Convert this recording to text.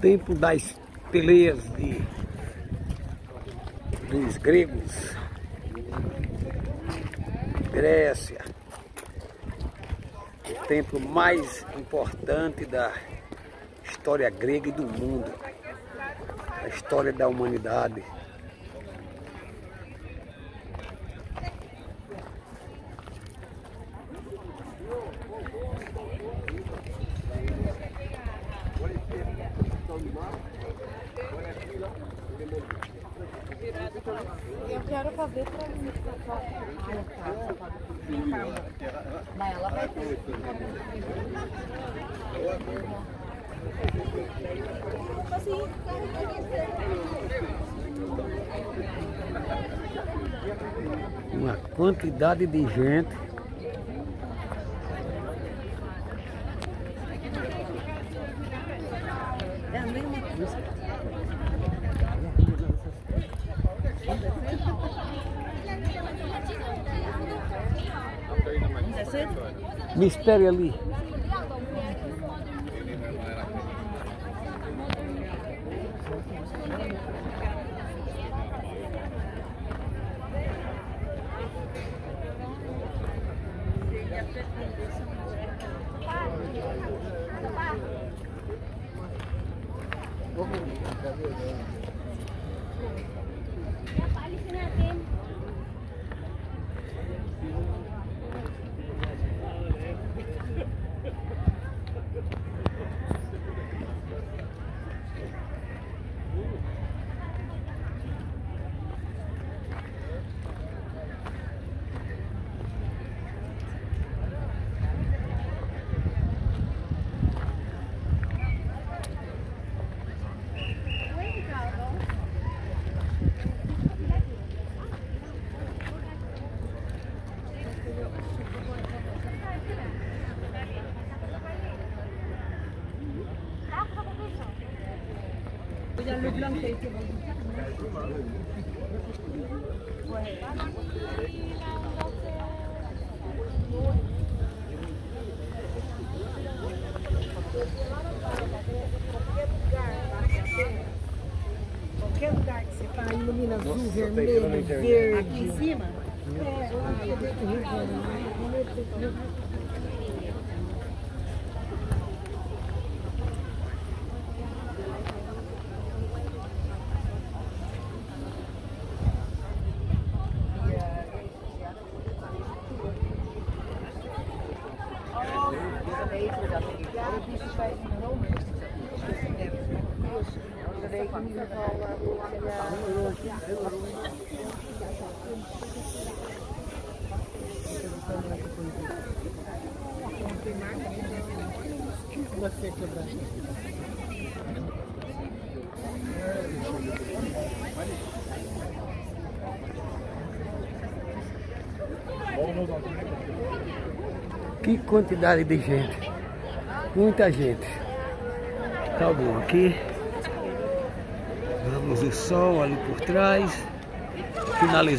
tempo das peleias de, dos gregos, Grécia, o templo mais importante da história grega e do mundo, a história da humanidade. Eu quero fazer pra mim. Mas ela vai ter. Uma quantidade de gente. É a mesma coisa. Misterio Lee. Qualquer lugar que você tá, ilumina azul, vermelho, verde. Aqui em cima? É, lá dan weten we dat niet. Ja, dat is dus zo in Rome. Dus eh, we weten in ieder geval eh, hoe lang we... Ja, heel rooi. Vamos lá. Que quantidade de gente. Muita gente. Acabou aqui. Vamos o sol ali por trás. Finalizando.